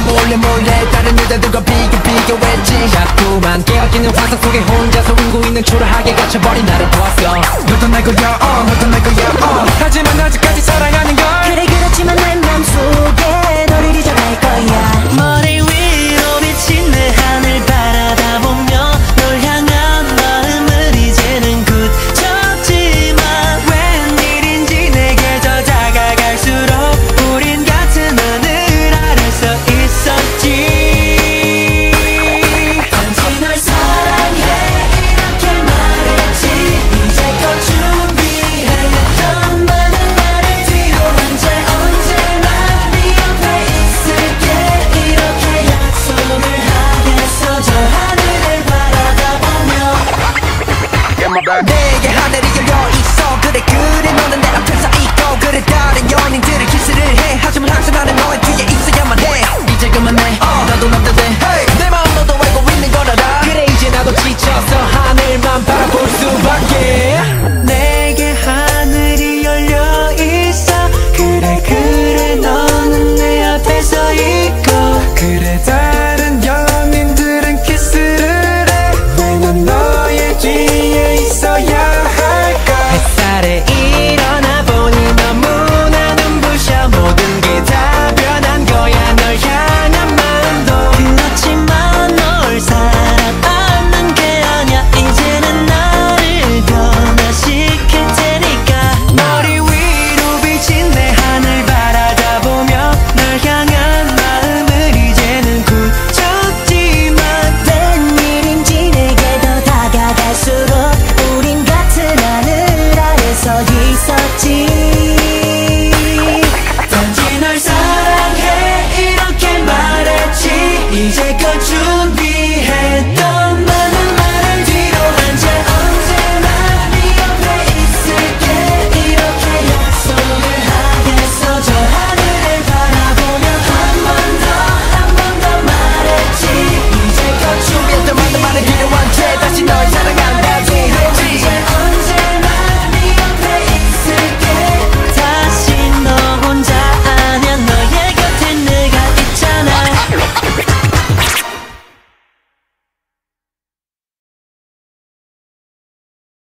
몰래 몰래 몰래 다른 여자 누가 비교 비교했지. 자꾸만 깨어끼는 환상 속에 혼자서 울고 있는 초라하게 갇혀버린 나를 보았어. 너도 날 거야 어 너도 날 거야 어. 하지만 아직까지 사랑하는 걸. 그래 그렇지만 난 my back.